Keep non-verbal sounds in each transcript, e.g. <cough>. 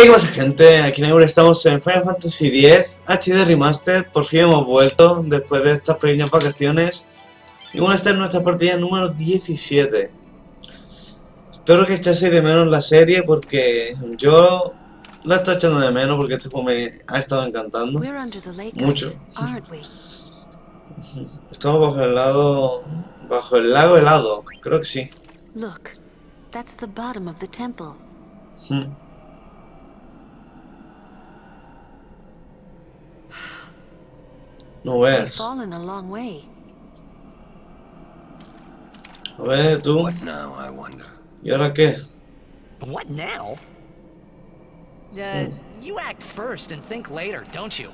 Hey, ¿qué pasa gente? Aquí en estamos en Final Fantasy X HD Remaster. Por fin hemos vuelto después de estas pequeñas vacaciones. Y bueno, esta es nuestra partida número 17. Espero que echéis de menos la serie porque yo la estoy echando de menos porque este juego me ha estado encantando. Mucho. Estamos bajo el lado... bajo el lago helado. Creo que sí. Look, that's the bottom of the temple. Hmm. No We've fallen a long way. A ver, tú. What now, I wonder? ¿Y ahora qué? What now? Uh, you act first and think later, don't you?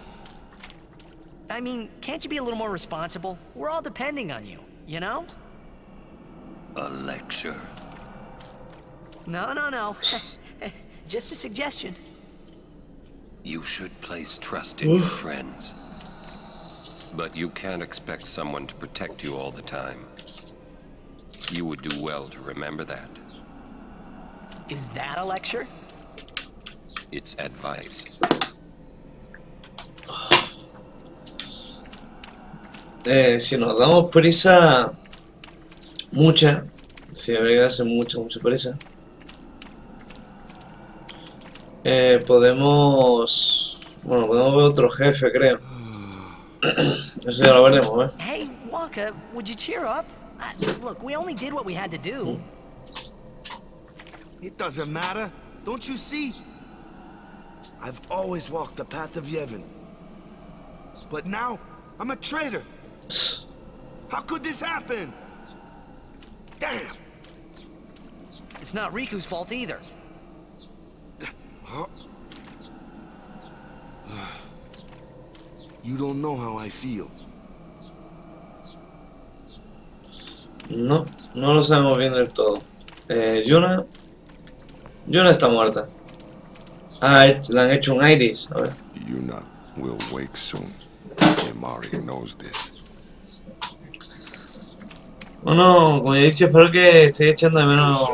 I mean, can't you be a little more responsible? We're all depending on you, you know? A lecture. No, no, no. <laughs> <laughs> Just a suggestion. You should place trust in your friends. But you can't expect someone to protect you all the time. You would do well to remember that. Is that a lecture? It's advice. Eh, si nos damos prisa, mucha, si habría que darse mucha, mucha prisa, eh, podemos, bueno, podemos ver otro jefe, creo. Eso ya lo veremos, ¿eh? Hey, Wonka, would you cheer up? Uh, look, we only did what we had to do. It doesn't matter. Don't you see? I've always walked the path of Yevon. But now, I'm a traitor. How could this happen? Damn! It's not Riku's fault either. Huh? You don't know how I feel. No, no lo sabemos bien del todo. Eh, Yuna, Yuna está muerta. Ah, le han hecho un iris, a ver. Yuna will wake soon. Emari knows this. Bueno, como he dicho, espero que estéis echando de menos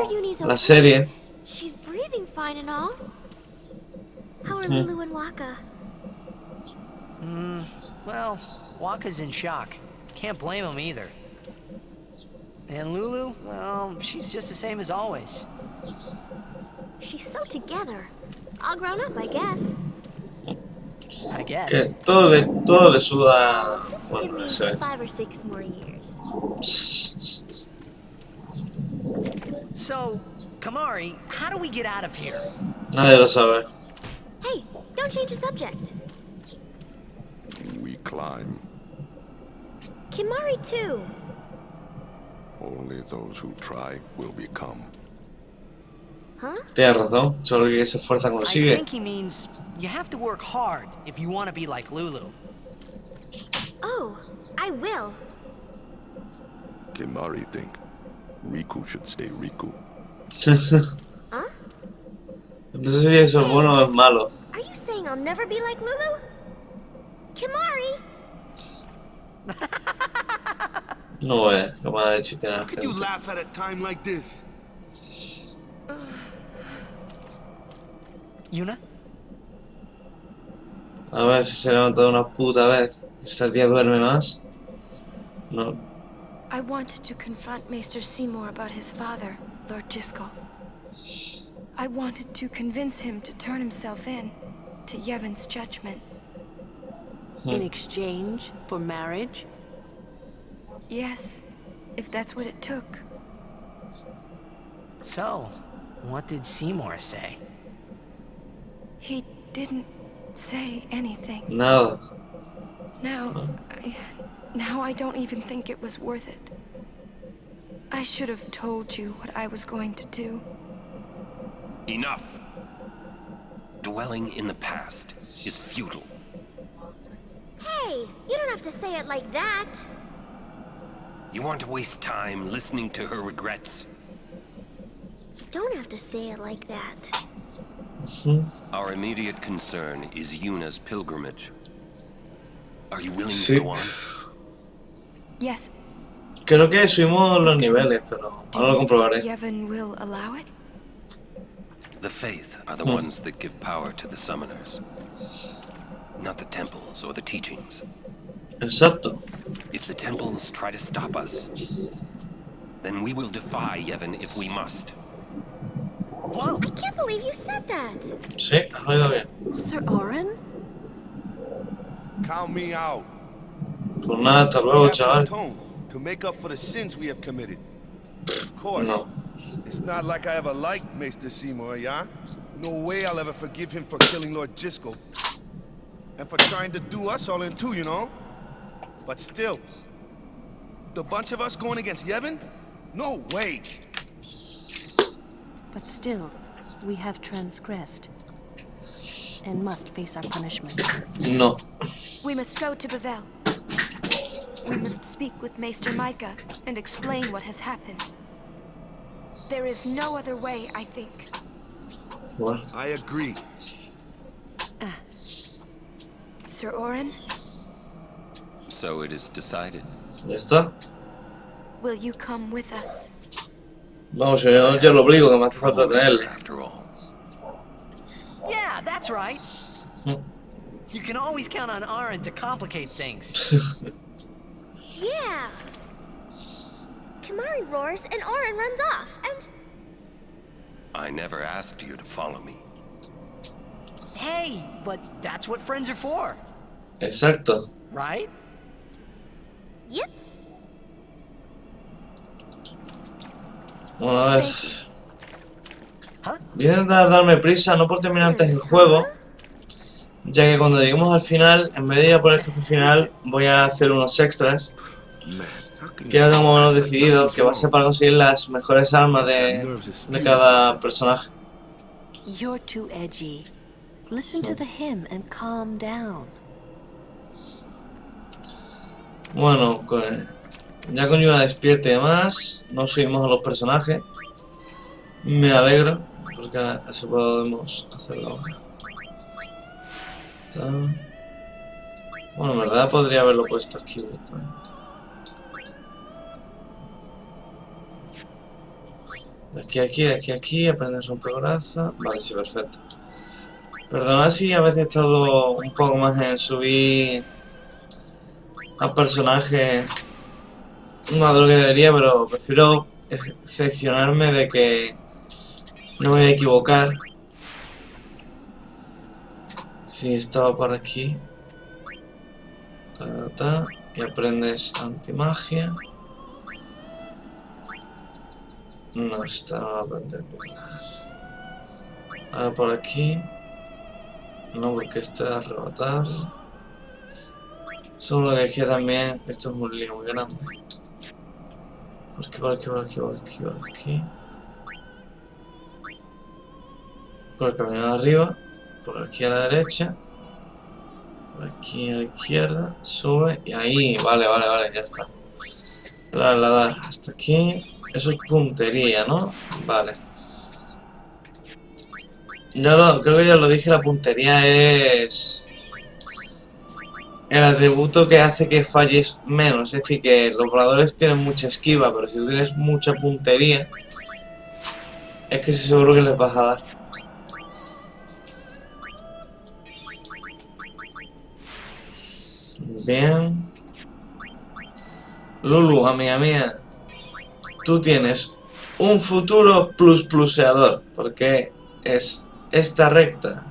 la serie. She's breathing fine and all. How are. Lulu and Waka? Hmm, well, Waka's in shock. Can't blame him either. And Lulu, well, she's just the same as always. She's so together. All grown up, I guess. I guess. Que todo le, todo le suda. Just Bueno, give me eso es. five or six more years. So, Kamari, how do we get out of here? Nadie lo sabe. Hey, don't change the subject. We climb. Kimari too. Only those who try will become. Huh? Tienes razón, solo el que se esfuerza I think he means you have to work hard if you want to be like Lulu. Oh, I will. Kimari think Riku should stay Riku. <laughs> Huh? No sé si eso es bueno o es malo. Are you saying I'll never be like Lulu? Kimari! No es, que madre chiste en la How could you laugh at a time like this? Yuna? A ver si se levanta de una puta vez. ¿Esta tía duerme más? No. I wanted to confront Maester Seymour about his father, Lord Jiskel. I wanted to convince him to turn himself in to Yevon's judgment. In exchange for marriage? Yes, if that's what it took. So, what did Seymour say? He didn't say anything. No. Now, I, now I don't even think it was worth it. I should have told you what I was going to do. Enough! Dwelling in the past is futile. Hey, you don't have to say it like that. You want to waste time listening to her regrets? You don't have to say it like that. Hmm? Our immediate concern is Yuna's pilgrimage. Are you willing Sí. to go on? Yes. Creo que subimos los niveles, pero ahora lo you think comprobaré. Yevon will allow it? The Faith are the hmm. ones that give power to the summoners. Not the temples or the teachings. Exacto. If the temples try to stop us, then we will defy Yevon if we must. Whoa! I can't believe you said that. Sí, has oído bien. Sir Orin? Count me out. Pues nada, hasta luego, to chaval. to make up for the sins we have committed. Of course. No. It's not like I ever liked Maester Seymour, yeah? No way I'll ever forgive him for killing Lord Jisco. And for trying to do us all in two, you know? But still, the bunch of us going against Yevon? No way! But still, we have transgressed. And must face our punishment. No. We must go to Bavel. We must speak with Maester Micah and explain what has happened. There is no other way, I think. Bueno, I agree. Ah. Sir Orin, So it is decided. ya está. will you come with us? Vamos, yo, yo lo obligo, que me hace falta tenerle. After all. Yeah, that's right. Hmm. You can always count on Aaron to complicate things. <laughs> Yeah. Kamari roars and Orin runs off, and I never asked you to follow me. hey, but that's what friends are for, Exacto. right? yep. Bueno, a ver. Voy a intentar darme prisa, no por terminar antes el juego, ya que cuando lleguemos al final, en vez de ir a por el jefe final, voy a hacer unos extras, que ya tengo decidido, que va a ser para conseguir las mejores armas de, de cada personaje. You're too edgy. Listen to the hymn and calm down. Bueno, con- ya con Yuna despierta y demás, no subimos a los personajes. Me alegro, porque ahora eso podemos hacerlo ahora. Bueno, en verdad podría haberlo puesto aquí directamente. Aquí, aquí, aquí, aquí, aprender rompebraza. Vale, sí, perfecto. Perdonad si a veces tardo un poco más en subir a personajes más de pero prefiero excepcionarme de que no me voy a equivocar. Si estaba por aquí. Ta, ta, y aprendes antimagia. No, esta no la aprender Ahora por aquí. No, porque esta es arrebatar. Solo que aquí también, esto es un lío muy grande. Por aquí, por aquí, por aquí, por aquí, por aquí. Por el camino de arriba, por aquí a la derecha. Por aquí a la izquierda, sube y ahí, vale, vale, vale, ya está. Trasladar hasta aquí. Eso es puntería, ¿no? Vale. Ya lo, creo que ya lo dije, la puntería es el atributo que hace que falles menos. Es decir, que los voladores tienen mucha esquiva, pero si tú tienes mucha puntería, es que seguro que les vas a dar. Bien. Lulu, amiga mía, tú tienes un futuro plus pluseador, porque es esta recta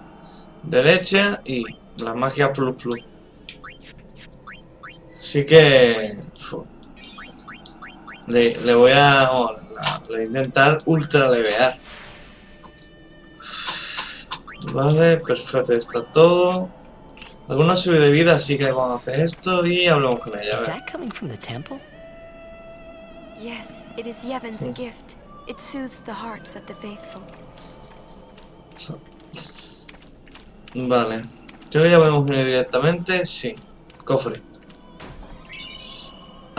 derecha y la magia plus plus. Así que fu, le, le voy a, oh, la- le voy a intentar ultra levear. Vale, perfecto, está todo. Alguna subida de vida, así que vamos a hacer esto y hablamos con ella. Yes, it is Yevon's gift. It soothes the hearts of the faithful. Vale. Creo que ya podemos ir directamente. Sí. Cofre.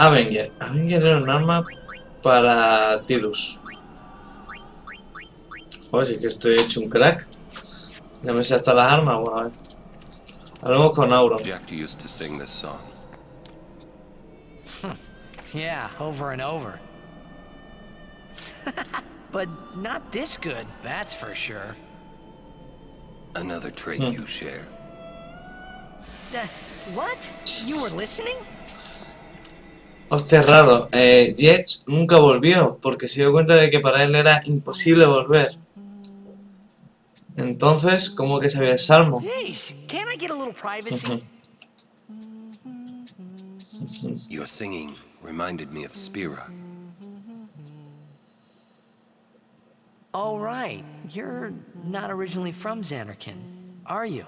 Avenger. Avenger era un arma para Tidus. Joder, si es que estoy hecho un crack. Ya me sé hasta las armas. Bueno, a ver. Hablemos con Auron. Jack used to sing this song. Yeah, over and over. <laughs> but not this good, that's for sure. Another trait Hmm. you share. Uh, what? You were listening? Hostia, raro. Eh, Jetz nunca volvió porque se dio cuenta de que para él era imposible volver. Entonces, ¿cómo que sabía el salmo? <laughs> Your singing reminded me of Spira. oh, right. You're not originally from Xanarkin, are you?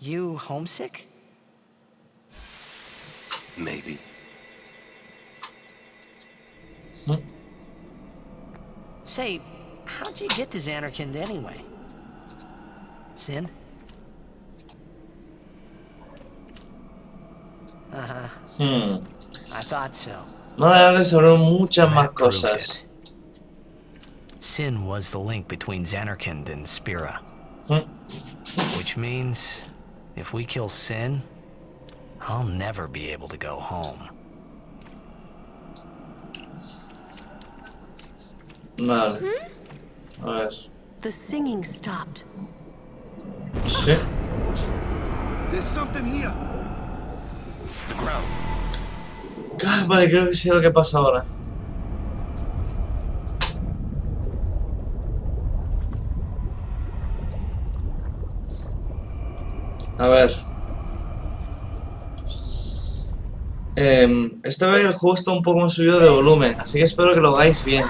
You homesick? Maybe. Say, how'd you get to Xanarkand anyway? Sin? Uh-huh. Hmm. I thought so. Más adelante muchas más proved cosas. it. Sin was the link between Xanarkand and Spira. Hmm. Which means, if we kill Sin, I'll never be able to go home. Vale. A ver. The singing stopped. Shit. There's something here. The ground. Ah, vale, creo que sé lo que pasa ahora. A ver. Em, esta vez el juego está un poco más subido de volumen, así que espero que lo hagáis bien.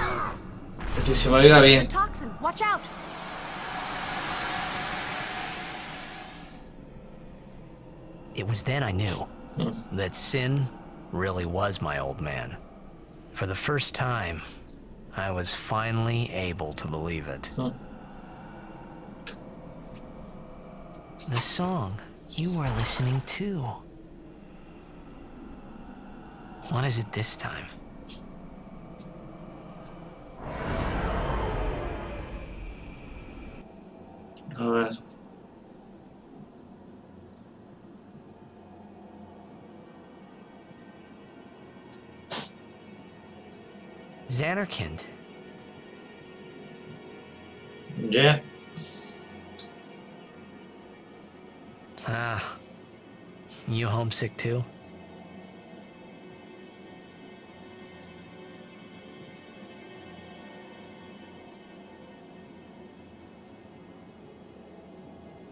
Es se me oiga bien. Toxin, watch out! It was then I knew that Sin really was my old man. For the first time, I was finally able to believe it. Hmm. The song you were listening to. What is it this time? A ver. Xanarkand. Ya. Ah. You homesick too?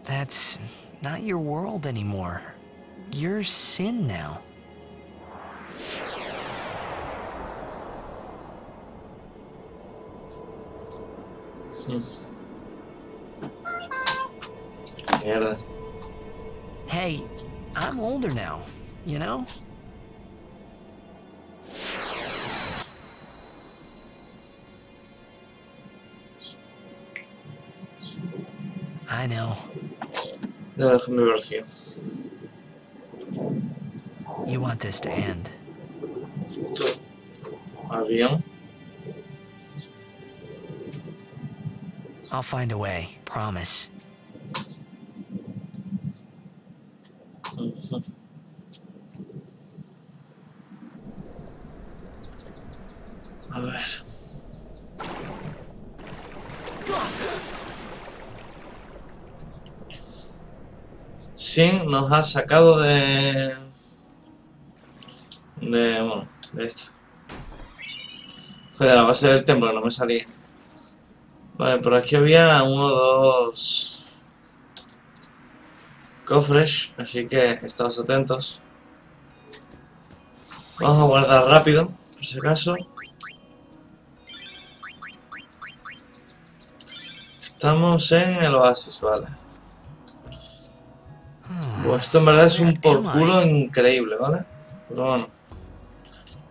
That's not your world anymore. You're sin now. Hmm. Mierda. Hey, I'm older now, you know? I know. Ya dejo mi versión. You want this to end. Avión. I'll find a way, promise. Nos ha sacado de... De... bueno, de esto. Joder, la base del templo, no me salía. Vale, por aquí había uno, dos... Cofres, así que estados atentos. Vamos a guardar rápido, por si acaso. Estamos en el oasis, vale. Pues esto en verdad es un por culo increíble, ¿vale? Pero bueno.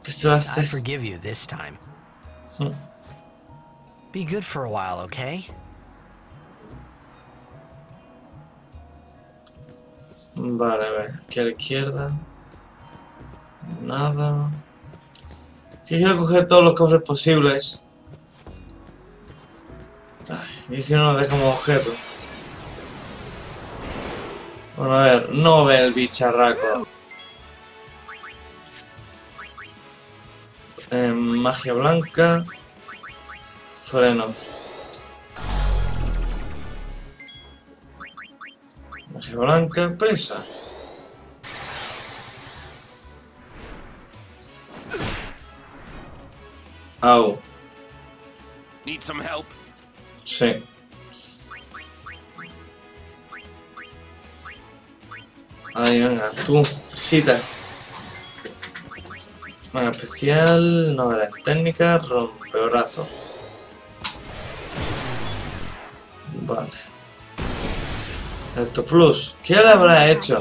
Que esto va a I estar... forgive you this time. Hmm. Be good for a while, okay? Vale, a ver, aquí a la izquierda. Nada. Que quiero coger todos los cofres posibles. Ay, y si no nos dejamos objeto. Bueno, a ver, no ve el bicharraco. Em, Magia blanca. Freno. Magia blanca, presa. Au. Need some help? Sí. Ahí, venga, tú, cita. Venga, especial, no era técnica, rompebrazo. Vale. Esto plus. ¿Qué le habrá hecho?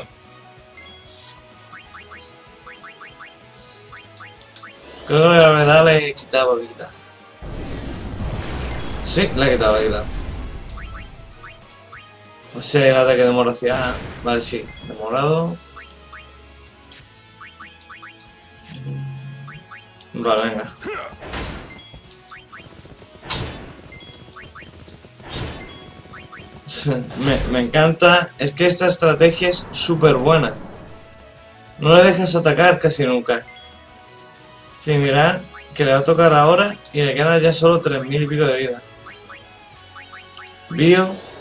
Creo que la verdad le he quitado vida. Sí, le he quitado la vida. O sea, el ataque de moro. Vale, sí. Demorado. Vale, venga. <laughs> me, me encanta. Es que esta estrategia es súper buena. No le dejas atacar casi nunca. Sí, mira, que le va a tocar ahora y le queda ya solo 3.000 y pico de vida. Bio.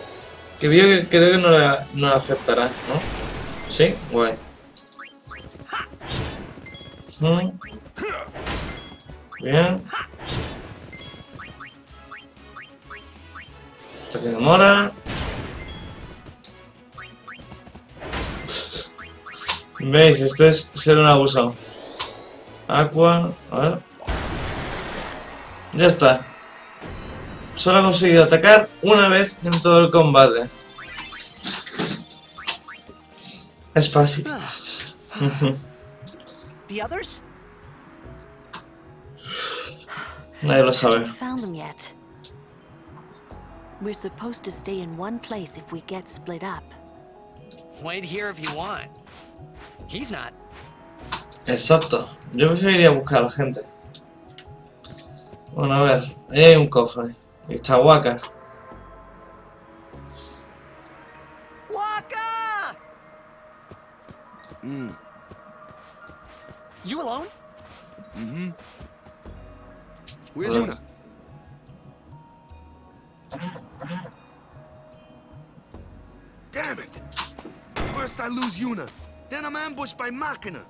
Que creo que no le, no le afectará, ¿no? Sí, guay. Mm. Bien. Esto que demora. ¿Veis? Esto es ser un abuso. Aqua, a ver. Ya está. Solo ha conseguido atacar una vez en todo el combate. Es fácil. <laughs> The others? Nadie lo sabe. We're supposed to stay in one place if we get split up. Wait here if you want. He's not. Exacto. Yo preferiría buscar a la gente. Bueno, a ver. Ahí hay un cofre. Y está Waka. Waka! Mm. You alone? Mm-hmm. Where's Hello. Una? Damn it! First I lose Yuna, then I'm ambushed by Machina.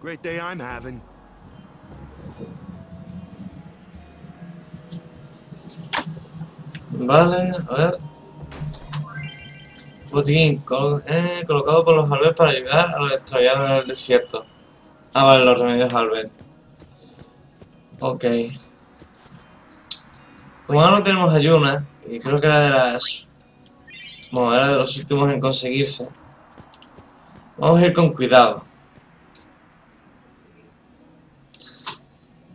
Great day I'm having. Vale, a ver. Botiquín, col- eh, colocado por los Albet para ayudar a los extraviados en el desierto. Ah, vale, los remedios Albet. Ok. Como ahora no tenemos ayuna, y creo que era de las... Bueno, era de los últimos en conseguirse. Vamos a ir con cuidado.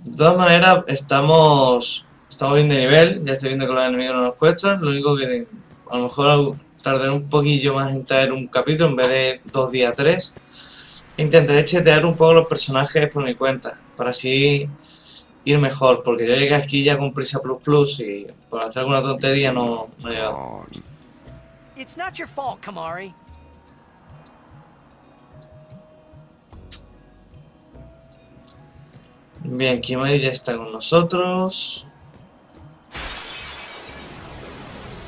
De todas maneras, estamos estamos bien de nivel. Ya estoy viendo que los enemigos no nos cuestan. Lo único que a lo mejor tardaré un poquillo más en traer un capítulo en vez de dos días, tres. Intentaré chetear un poco los personajes por mi cuenta. Para así ir mejor. Porque yo llegué aquí ya con prisa plus plus y por hacer alguna tontería no, no he llegado. It's not your fault, Kamari. Bien, Kimari ya está con nosotros.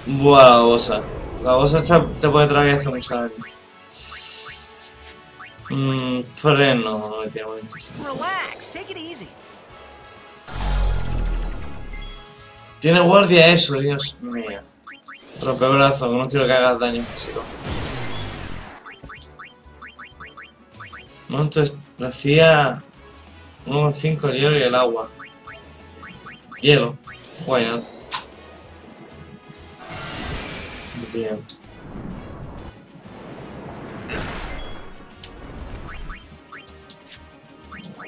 Buah, la bosa. La bosa esta te puede traer hace mucho daño. Mmm, freno, no me tiene 25. Relax, take it easy. Tiene guardia eso, Dios mío. Rompebrazo, no quiero que hagas daño físico. No, entonces hacía 1,5 el hielo y el agua. Hielo. Why not? Bien.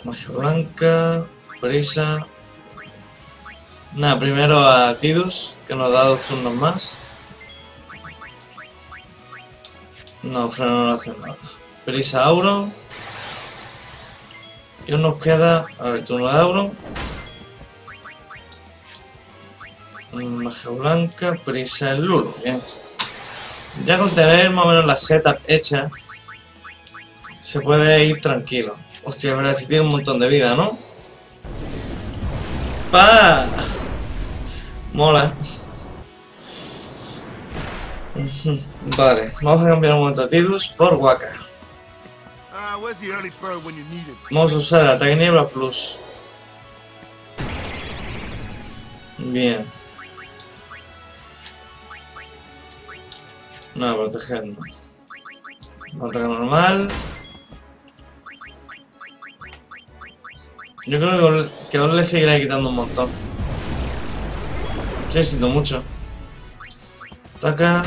Magia blanca, prisa. Nada, primero a Tidus, que nos da dos turnos más. No, freno no hace nada. Prisa Auron. Y nos queda, a ver, turno de Auron. Magia blanca, prisa el Lulu, bien. Ya con tener más o menos la setup hecha, se puede ir tranquilo. Hostia, es verdad, si tiene un montón de vida, ¿no? ¡Pa! Mola. Vale, vamos a cambiar un momento a Tidus por Waka. Ah? Vamos a usar el ataque niebla plus. Bien. No, proteger no. Ataque normal. Yo creo que, ahora le seguirá quitando un montón. Sí, siento mucho. Ataca.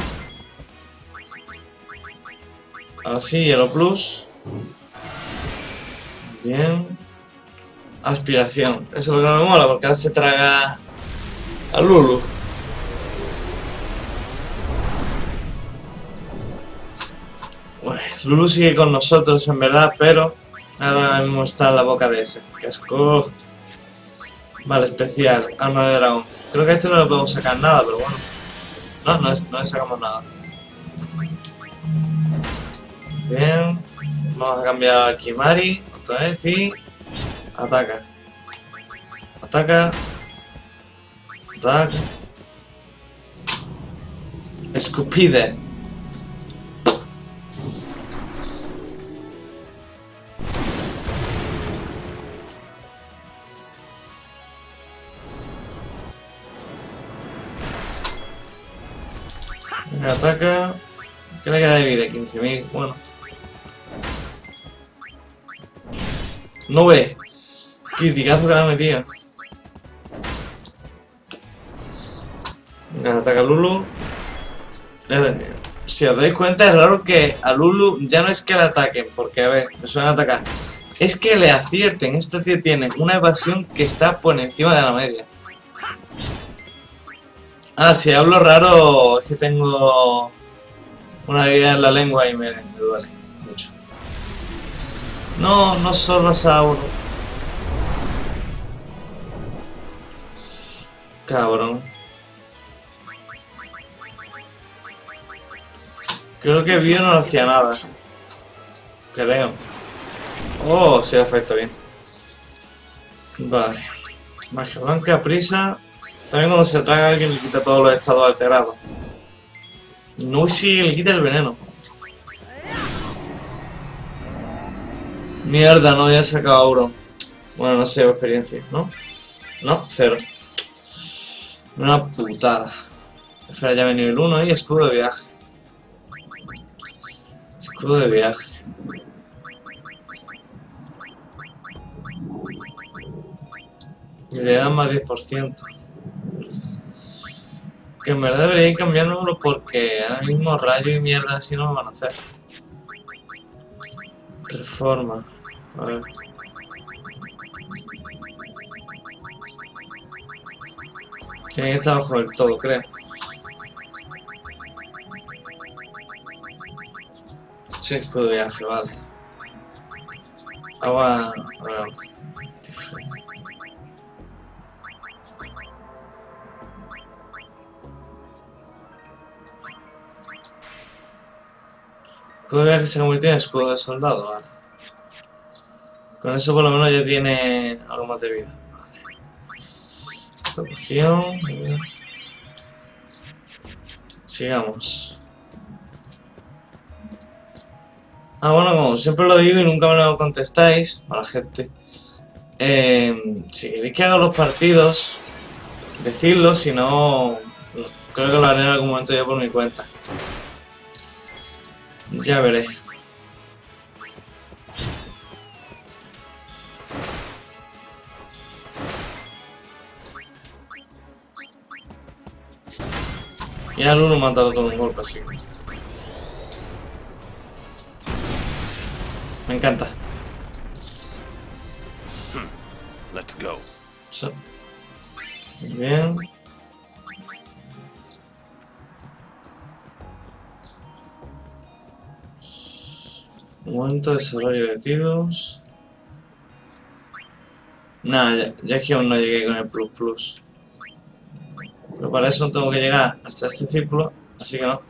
Ahora sí, hielo plus. Bien. Aspiración. Eso es lo que no me mola, porque ahora se traga a Lulu. Bueno, Lulu sigue con nosotros en verdad, pero ahora mismo está en la boca de ese. ¡Qué asco! Vale, especial, arma de dragón. Creo que a este no le podemos sacar nada, pero bueno. No, no, no le sacamos nada. Bien. Vamos a cambiar a Kimari otra vez y... Ataca. Ataca. Ataca. Escupide. Ataca. ¿Qué le queda de vida? 15.000. Bueno. No ve. Criticazo que le ha metido. Venga, ataca a Lulu. Eh, Si os dais cuenta, es raro que a Lulu ya no es que le ataquen, porque a ver, me suelen atacar. Es que le acierten. Esta tía tiene una evasión que está por encima de la media. Ah, si hablo raro, es que tengo una herida en la lengua y me, duele mucho. No, no a uno. Cabrón. Creo que Bio no hacía nada. Creo. Oh, sí, afecta bien. Vale. Magia blanca, prisa. También cuando se traga alguien le quita todos los estados alterados. No si le quita el veneno. Mierda, no había sacado Auron. Bueno, no sé, experiencia, ¿no? No, cero. Una putada. Espera, ya nivel 1 y escudo de viaje. Escudo de viaje. Le dan más 10%. Que en verdad debería ir cambiándolo porque ahora mismo rayo y mierda así no me van a hacer. Reforma. A ver. Tiene que estar bajo del todo, creo. Sí, escudo de viaje, vale. Agua... A ver, de viaje se ha convertido en escudo de soldado, vale. Con eso por lo menos ya tiene algo más de vida. Vale. Sigamos. Ah, bueno, como siempre lo digo y nunca me lo contestáis, a la gente. eh, si queréis que haga los partidos, decidlo, si no, creo que lo haré en algún momento yo por mi cuenta. Ya veré. Y al uno mátalo con un golpe así. Me encanta. Let's go. So. Muy bien. De desarrollo de tiros. Nada, ya, ya que aún no llegué con el plus plus. Pero para eso tengo que llegar hasta este círculo, así que no.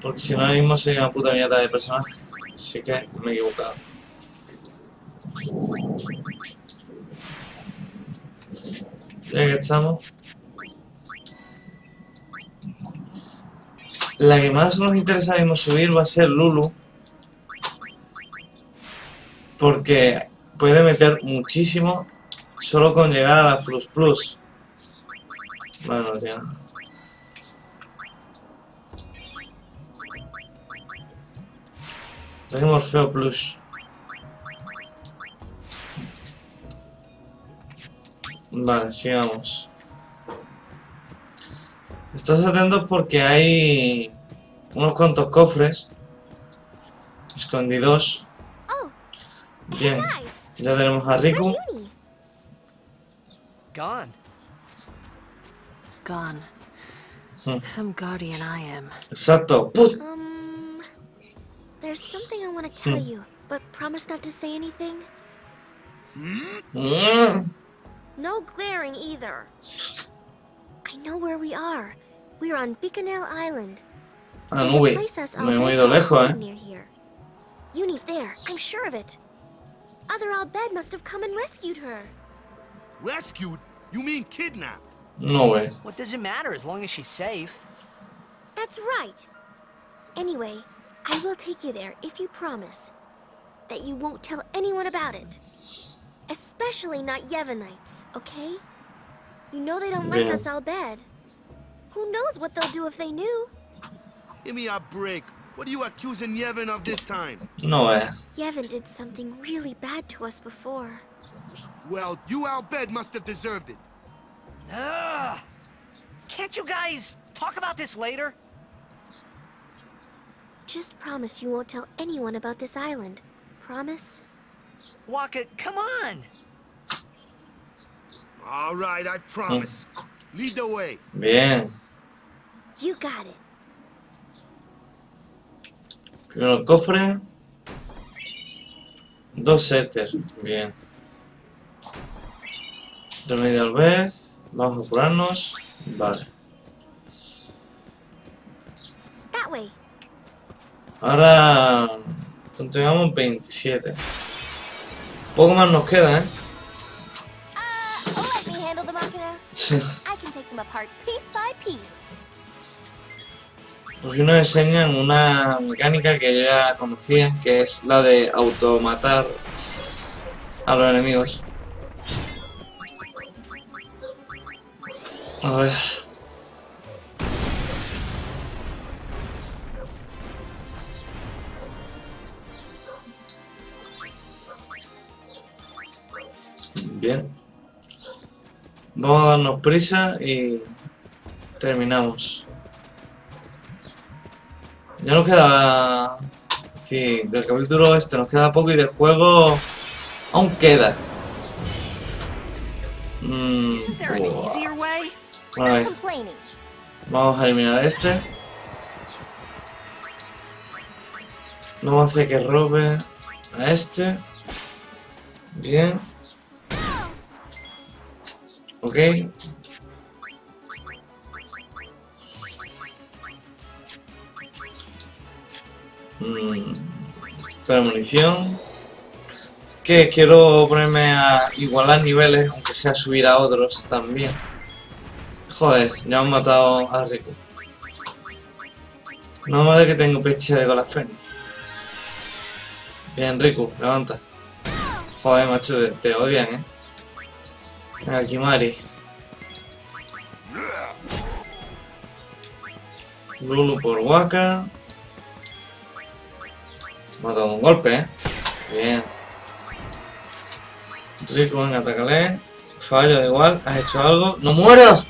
Porque si no ahora mismo sería una puta mierda de personaje. Así que me he equivocado. Ya que estamos. La que más nos interesa subir va a ser Lulu. Porque puede meter muchísimo solo con llegar a la Plus Plus. Bueno, no tiene. Morfeo Plus. Vale, sigamos. Estás atento porque hay unos cuantos cofres escondidos. Bien, ya tenemos a Riku. Gone. Gone. Hmm. Some guardian I am. Exacto. Put. Um, there's something I want to tell Hmm. you, but promise not to say anything. Mm. No glaring either. I know where we are. We're on Bikanel Island. Ah, There's no, a güey. place us Me Al hemos ido lejos, eh. near here. Uni's there, I'm sure of it. Other Al Bhed must have come and rescued her. Rescued? You mean kidnapped? No, way. What does it matter as long as she's safe? That's right. Anyway, I will take you there if you promise that you won't tell anyone about it. Especially not Yevonites, okay? You know they don't like Yeah. us Al Bhed. Who knows what they'll do if they knew? Give me a break. What are you accusing Yevon of this time? No, eh. Yevon did something really bad to us before. Well, you Al Bhed must have deserved it. Ugh. Can't you guys talk about this later? Just promise you won't tell anyone about this island. Promise? Waka, come on! All right, I promise. Lead the way. Bien. You got it. Primero el cofre. Dos setters. Bien. Remedio al vez. Vamos a curarnos. Vale. Ahora continuamos 27. Poco más nos queda, ¿eh? Uh. Sí. Fin nos enseñan una mecánica que yo ya conocía, que es la de automatar a los enemigos. A ver. Bien. Vamos a darnos prisa y terminamos. Ya nos queda... Sí, del capítulo este nos queda poco y del juego aún queda. Mm, complaining. vamos a eliminar a este. No hacer que robe a este. Bien. Ok. Mm, Premonición. Que quiero ponerme a igualar niveles, aunque sea subir a otros también. Joder, ya han matado a Riku. No más de que tengo pecha de cola fénix. Bien, Riku, levanta. Joder, macho, te, te odian, eh. Venga, Kimari. Lulu por Waka. Matado un golpe, eh. Bien. Venga, atácale. Fallo, da igual. ¿Has hecho algo? ¡No mueras!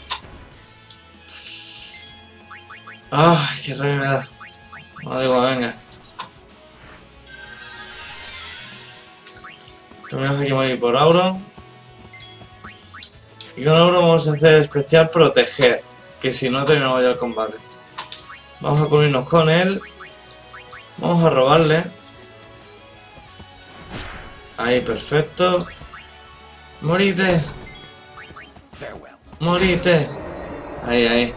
¡Ay, qué rabia me da! No, da igual, venga. Tenemos aquí Kimari por Auron. Y con Auron vamos a hacer especial proteger. Que si no terminamos ya el combate. Vamos a cubrirnos con él. Vamos a robarle. Ahí, perfecto. Morite. Morite. Ahí, ahí.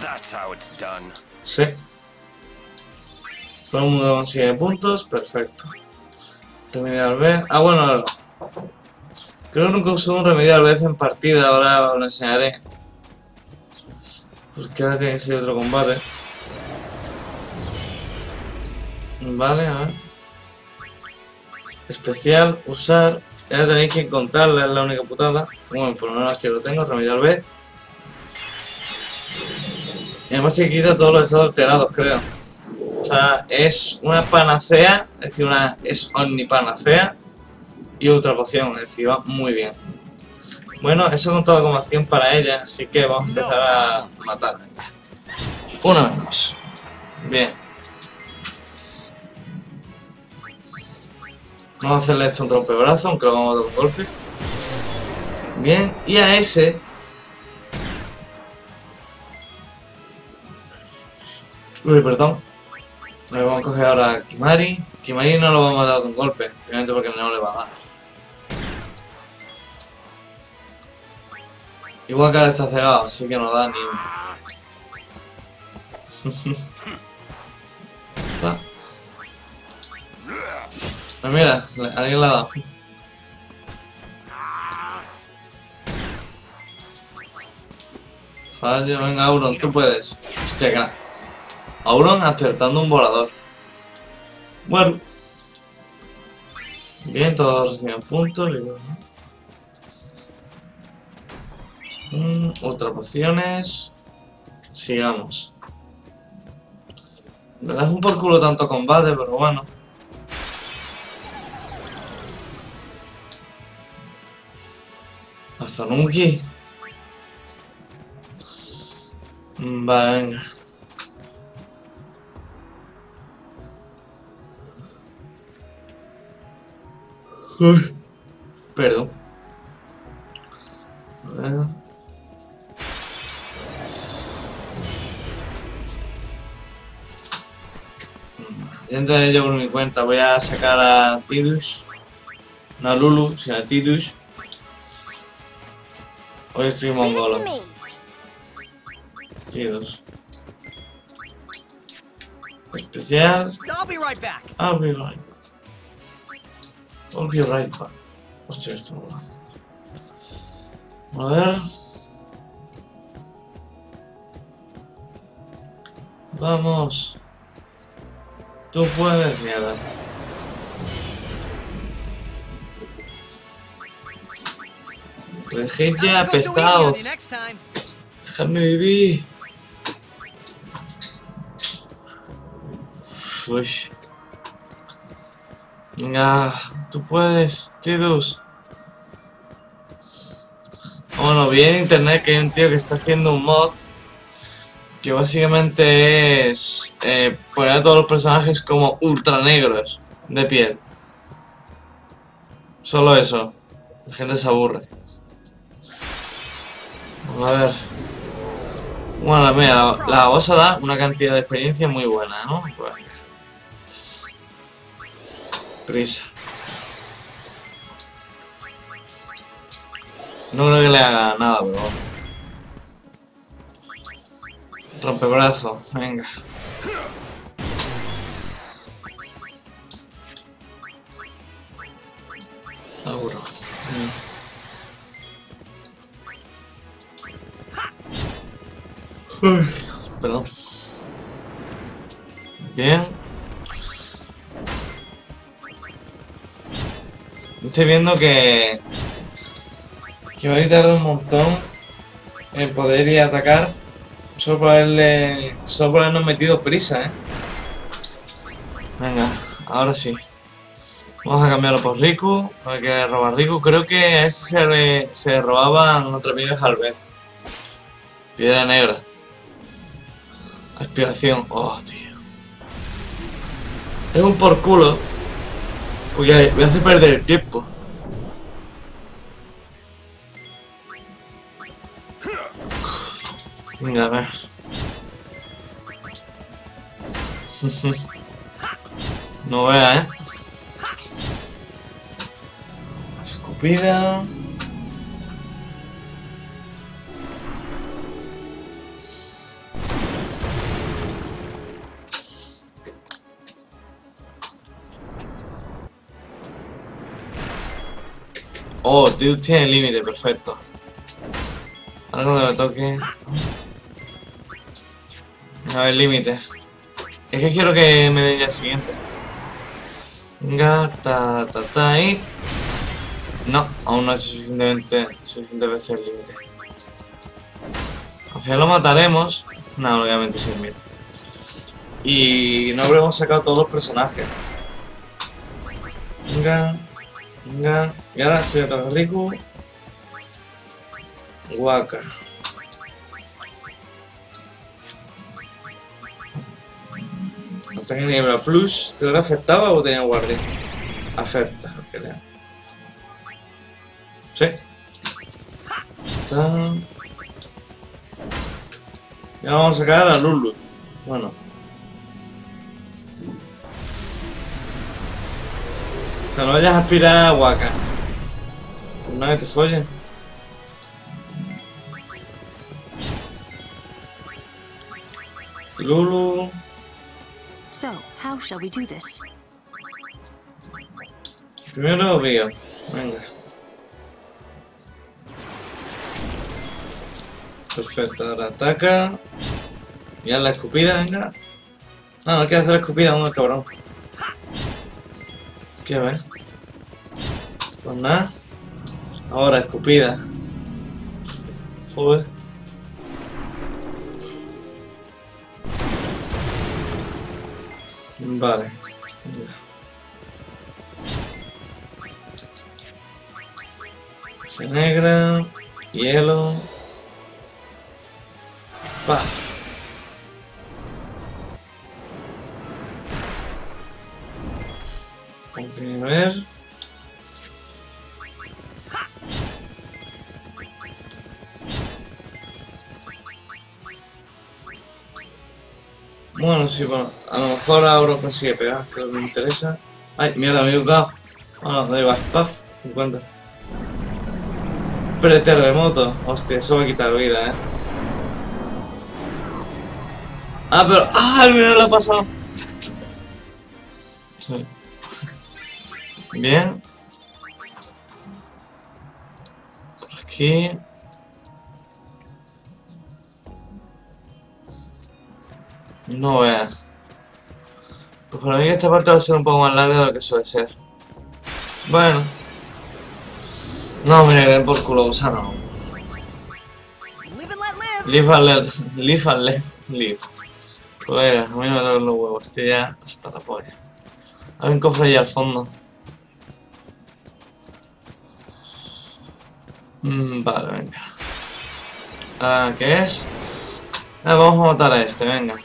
That's how it's done. Sí. Todo el mundo consigue puntos. Perfecto. Remediar B. Ah, bueno. Creo que nunca usé un remedio a vez en partida, ahora os lo enseñaré. Porque ahora tiene que ser otro combate. Vale, a ver. Especial, usar. Ya tenéis que encontrarla, es la única putada. Bueno, por lo menos aquí lo tengo, remedio al vez. Y además que quita todos los estados alterados, creo. O sea, es una panacea, es decir, una es omnipanacea y otra poción, es decir, va muy bien. Bueno, eso he contado como acción para ella, así que vamos a empezar a matar. Una menos. Bien. Vamos a hacerle esto un rompebrazo, aunque lo vamos a dar un golpe. Bien, y a ese... Uy, perdón. Le vamos a coger ahora a Kimari. Kimari no lo vamos a dar de un golpe, obviamente porque no le va a dar. Igual que ahora está cegado, así que no da ni <laughs> Pues mira, alguien le ha dado. Fallo, venga Auron, tú puedes. Hostia, que... Auron acertando un volador. Bueno. Bien, todos reciben puntos. Mm, ultra pociones. Sigamos. Me das un por culo tanto combate, pero bueno. Hasta nunca. Vale, venga. Perdón. Ya entraré yo por mi cuenta. Voy a sacar a Tidus. No a Lulu, sino a Tidus. Hoy estoy mongolo. Tidus. Especial. I'll be right back. I'll be right back. I'll be right back. Hostia, esto no va. A ver. Vamos. Tú puedes, mierda. Ya go so easy on pesados. Déjame vivir. Uy. Venga, tú puedes, Tidus. Bueno, vi en internet que hay un tío que está haciendo un mod que básicamente es eh, poner a todos los personajes como ultra negros de piel. Solo eso. La gente se aburre. A ver. Bueno, mira, la, la osa da una cantidad de experiencia muy buena, ¿no? Pues. Prisa. No creo que le haga nada, pero. Rompebrazo, venga. Seguro. Perdón. Bien. Estoy viendo que... Que va a tardar un montón en poder ir a atacar. Solo por haberle... Solo por habernos metido prisa, ¿eh? Venga, ahora sí. Vamos a cambiarlo por Riku. Hay que robar Riku. Creo que a ese se, se robaban otra piedra de Halberd. Piedra negra. Aspiración. Oh, tío. Es un por culo. Porque me hace perder el tiempo. Venga, a ver. <laughs> No vea, ¿eh? Escupida. Oh, Dude tiene límite, perfecto. Ahora cuando le toque... A ver, límite. Es que quiero que me den ya el siguiente. Venga, ta, ta, ta, ahí. No, aún no he hecho suficientemente, suficiente veces el límite. Al final lo mataremos. No, obviamente sin. Y no habremos sacado todos los personajes. Venga, venga. Y ahora se le toca Riku. Waka. Ataque niebla plus. ¿Pero le afectaba o tenía guardia? Afecta, creo. Sí. Está. Y ahora vamos a sacar a Lulu. Bueno. O sea, no vayas a aspirar a Waka. No que te follen. Lulu. So, how shall we do this? Primero Río. Venga. Perfecto, ahora ataca. Ya la escupida, venga. No, no quiere hacer la escupida el cabrón. ¿Qué ves? Pues nada. Ahora, escupida. Joder. Vale. Negra, hielo. Paf. Ok, a Bueno, sí, bueno, a lo mejor ahora consigue pegar, que me interesa. Ay, mierda, me he equivocado. Bueno, da igual, paf, 50. Pre-terremoto, hostia, eso va a quitar vida, eh. Ah, pero. ¡Ah! El minero lo ha pasado. Sí. Bien. Por aquí. No veas. Pues para mí esta parte va a ser un poco más larga de lo que suele ser. Bueno. No, me den por culo gusano. Live and let live. Live and let, live. Colega, a mí no me tocan los huevos, estoy ya hasta la polla. Hay un cofre ahí al fondo. Mm, vale, venga. Ah, ¿qué es? Ah, vamos a matar a este, venga.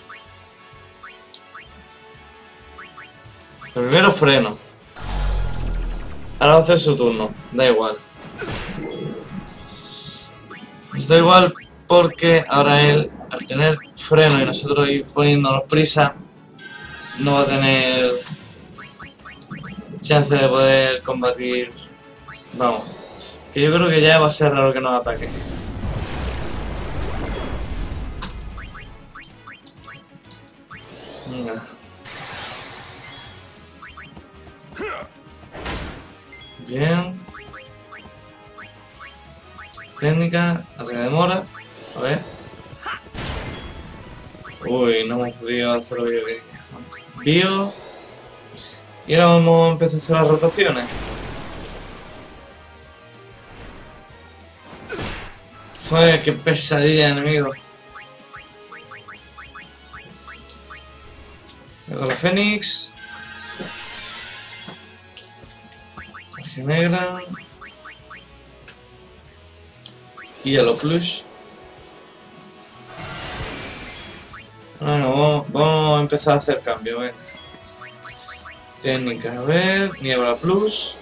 Primero freno. Ahora va a hacer su turno, da igual. Nos da igual porque ahora él, al tener freno y nosotros ir poniéndonos prisa, no va a tener chance de poder combatir. Vamos, que yo creo que ya va a ser raro que nos ataque. Venga. Bien. Técnica, hace que demora. A ver. Uy, no hemos podido hacer lo que yo quería. Bio. Y ahora vamos a empezar a hacer las rotaciones. Joder, qué pesadilla de enemigo. Luego la Fénix. Negra. Hielo Plus. Bueno, vamos, vamos a empezar a hacer cambio, venga. Técnica, a ver, Niebla Plus.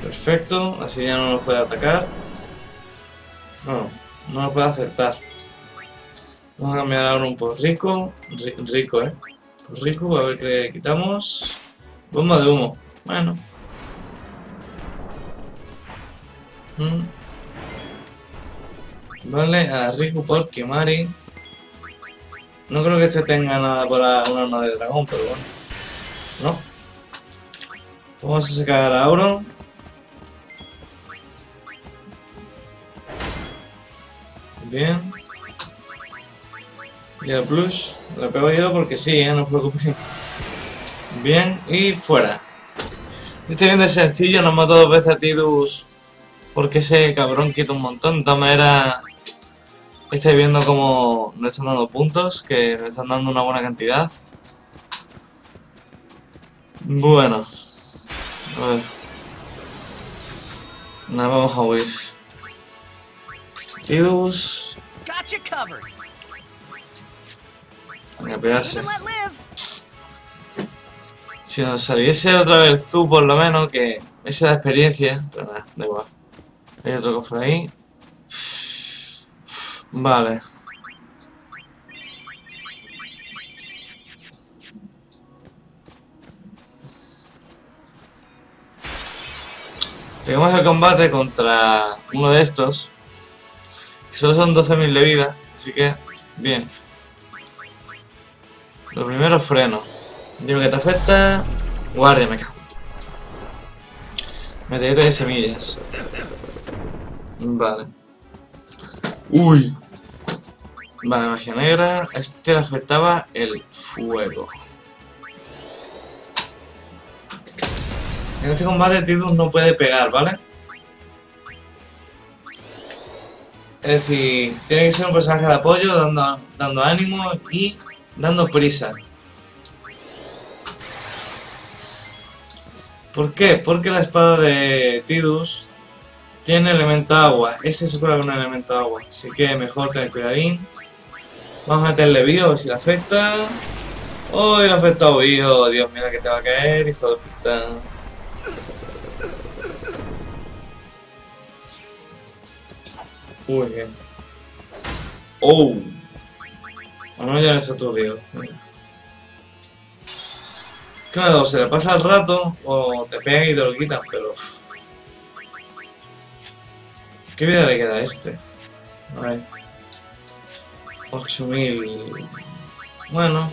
Perfecto, así ya no nos puede atacar. No, no nos puede acertar. Vamos a cambiar ahora un por rico. Ri- rico, eh. Por rico, a ver qué quitamos. Bomba de humo. Bueno. Mm. Vale, a Riku por Kimari. No creo que este tenga nada para un arma de dragón, pero bueno. No. Vamos a sacar a Auron. Bien. Y al plus, le pego yo porque sí, ¿eh? no os preocupéis. Bien, y fuera. Estoy viendo sencillo, nos mató dos veces a Tidus porque ese cabrón quita un montón. De todas maneras, estáis viendo como nos están dando puntos, que nos están dando una buena cantidad. Bueno. A ver. Nada, vamos a huir. Tidus. Venga, pegarse. Si nos saliese otra vez Zu por lo menos, que esa da experiencia, pero nada, da igual. Hay otro cofre ahí. Vale. Tenemos el combate contra uno de estos. Solo son 12.000 de vida, así que bien. Lo primero freno. Dime que te afecta. Guardia, me cago. De semillas. Vale. Uy. Vale, magia negra. Este le afectaba el fuego. En este combate Tidus no puede pegar, ¿vale? Es decir, tiene que ser un personaje de apoyo, dando, dando ánimo y dando prisa. ¿Por qué? Porque la espada de Tidus tiene elemento agua. Ese se cura con un elemento agua. Así que mejor tener cuidadín. Vamos a meterle bio si le afecta. ¡Oh, le ha afectado bio! Dios, mira que te va a caer, hijo de puta. Uy, bien. ¡Oh! O no, ya está aturdido. Claro, se le pasa el rato o te pega y te lo quitan, pero... ¿Qué vida le queda a este? A ver. 8000... Bueno.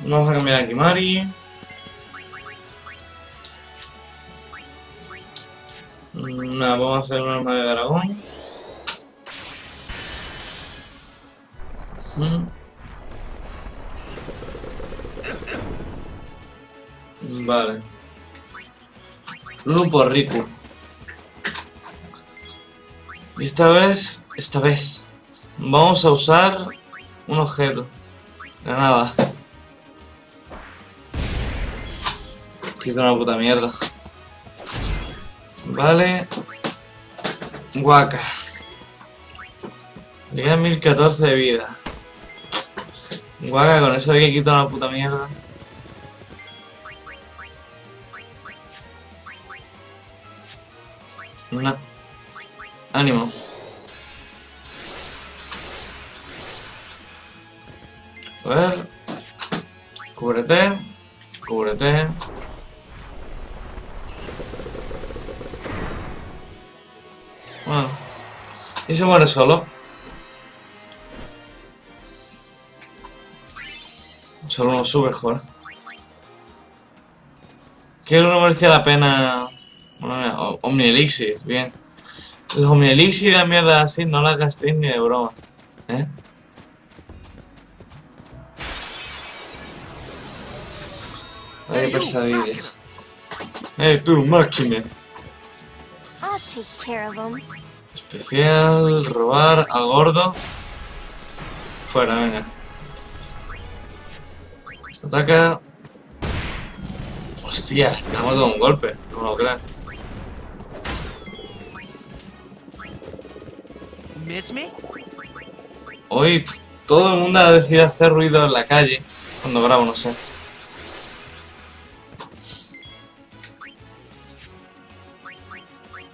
Vamos a cambiar a Kimari. Nada, vamos a hacer un arma de dragón. Vale. Lulu por Riku. Y esta vez, esta vez, vamos a usar un objeto. Granada. Quito una puta mierda. Vale. Guaca. Le quedan 1014 de vida. Guaca, con eso de que quito una puta mierda. No. Ánimo. A ver. Cúbrete. Cúbrete. Bueno. Y se muere solo. Solo no sube, joder. Que no merecía la pena... Omni Elixir, bien. Los Omni Elixir y la mierda así no las gastéis ni de broma. ¿Eh? Ay, pesadilla. Eh, tú, máquina. Especial, robar a gordo. Fuera, venga. Ataca. Hostia, me ha dado un golpe, no lo creas. Hoy todo el mundo ha decidido hacer ruido en la calle. Cuando grabo, no sé.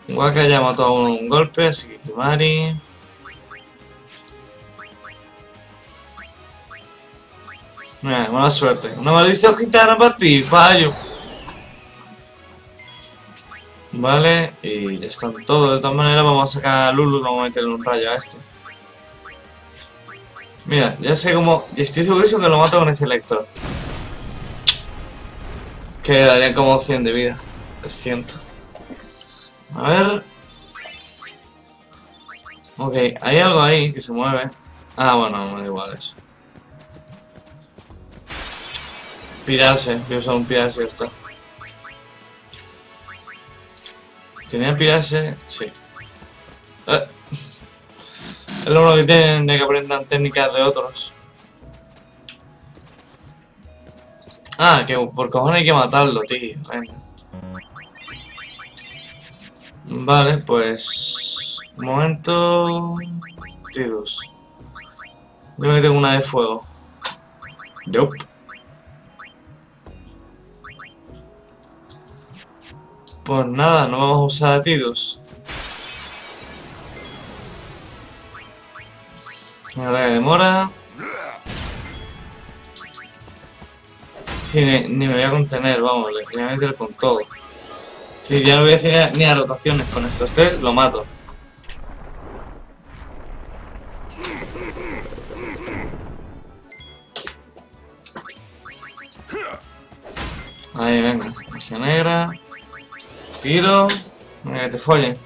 Waka ya mató a uno un golpe, así que Kimari. Eh, mala suerte. Una maldición gitana para ti, fallo. Vale, y ya están todos. De todas maneras, vamos a sacar a Lulu vamos a meterle un rayo a este. Mira, ya sé cómo... Estoy segurísimo que lo mato con ese lector. Que darían como 100 de vida. 300. A ver... Ok, hay algo ahí que se mueve. Ah, bueno, me da igual eso. Pirarse, voy a usar un pirarse y ya. ¿Tenía pirarse? Sí. Eh. Es lo que tienen de que aprendan técnicas de otros. Ah, que por cojones hay que matarlo, tío. Venga. Vale, pues... Momento... Tidus. Creo que tengo una de fuego. Yup. Pues nada, no vamos a usar a Tidus. Ahora que demora. Sí, ni, me voy a contener, vamos, le voy a meter con todo. Sí, ya no voy a hacer ni a rotaciones con esto. Este lo mato. Ahí, venga. Magia negra. Tiro. Venga, que te follen.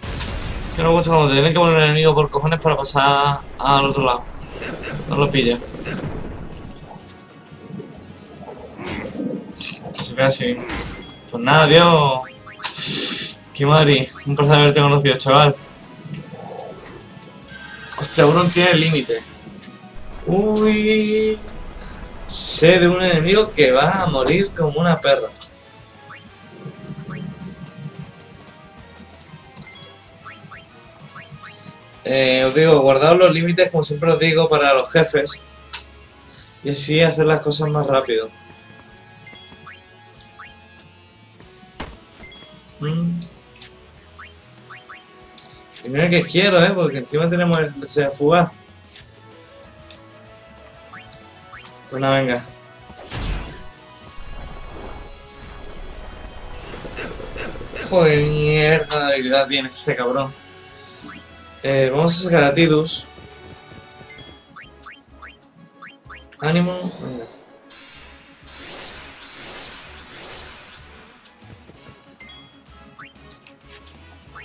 Que no gusta cuando te tienen que poner el enemigo por cojones para pasar al otro lado. No lo pilla. Se queda así. Pues nada, tío. Kimari, un placer haberte conocido, chaval. Hostia, uno tiene límite. Uy. Sé de un enemigo que va a morir como una perra. Eh, os digo, guardaos los límites, como siempre os digo, para los jefes. Y así hacer las cosas más rápido. Mm. Y mira que quiero, ¿eh? Porque encima tenemos el deseo fugaz. Pues nada, venga. Joder, mierda de habilidad tiene ese cabrón. Eh, vamos a sacar a Tidus. Ánimo. Venga.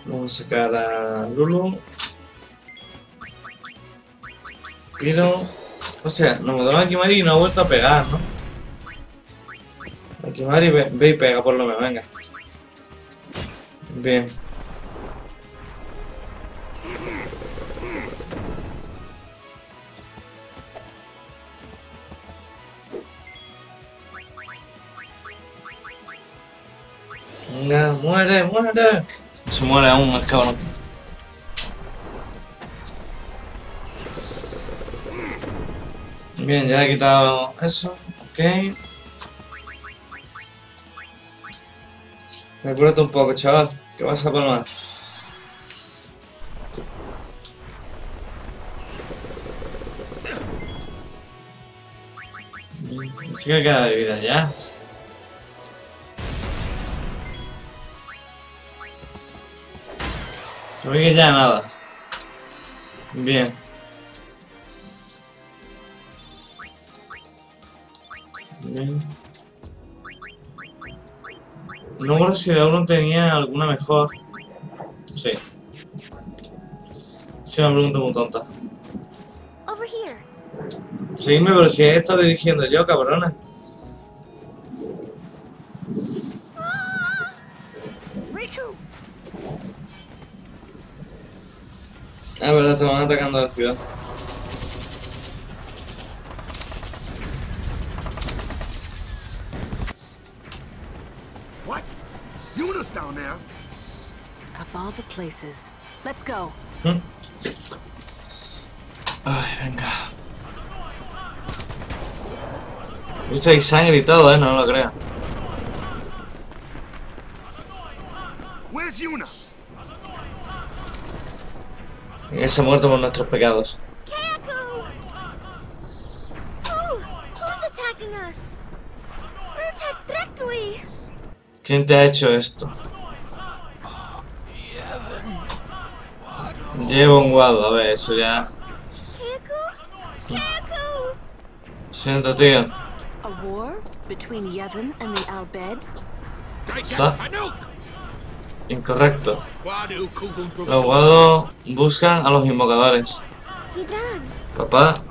Vamos a sacar a Lulu. Pero... O sea, nos mudamos a Kimari y no ha vuelto a pegar, ¿no? Kimari ve, ve y pega por lo menos, venga. Bien. Muere, muere. Se muere aún más cabrón. Bien, ya he quitado eso. Ok. Recuérdate un poco, chaval. ¿Qué vas a palmar? Chica queda de vida ya. Vi que ya nada. Bien. Bien. No recuerdo si de uno tenía alguna mejor. Sí. Sí, una pregunta muy tonta. Seguidme, pero si he estado dirigiendo yo, cabrona. Van atacando a la ciudad. What? Yuna's down there. Of all the places. Let's go. ¿Mm? Ay, venga. Hay sangre y todo, eh, no lo creo. Where's Yuna? Ese muerto por nuestros pecados. ¿Quién te ha hecho esto? Llevo un guado, a ver, eso ya. Siento, tío. Sa Incorrecto. Los guados buscan a los invocadores. Papá.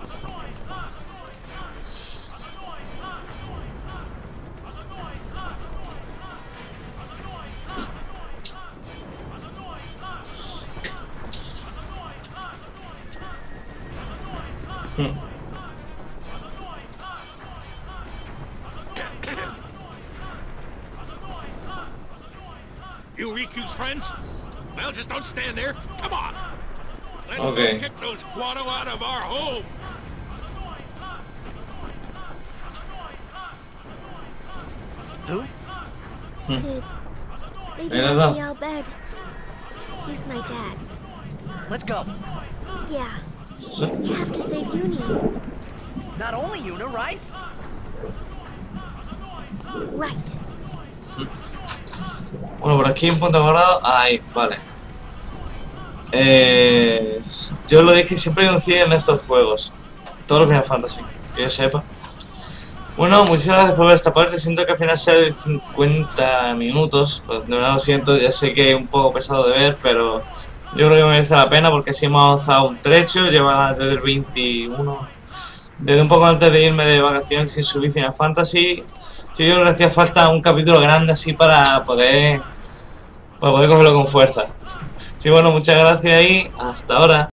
Aquí en punto guardado. Ahí, vale. Eh, yo lo dije, siempre 100 en estos juegos. Todos los Final Fantasy, que yo sepa. Bueno, muchísimas gracias por ver esta parte. Siento que al final sea de 50 minutos. Pues, de verdad lo siento, ya sé que es un poco pesado de ver, pero yo creo que merece la pena porque así hemos avanzado un trecho. Lleva desde el 21, desde un poco antes de irme de vacaciones sin subir Final Fantasy. Sí, yo creo que hacía falta un capítulo grande así para poder, para poder cogerlo con fuerza. Sí, bueno, muchas gracias y hasta ahora.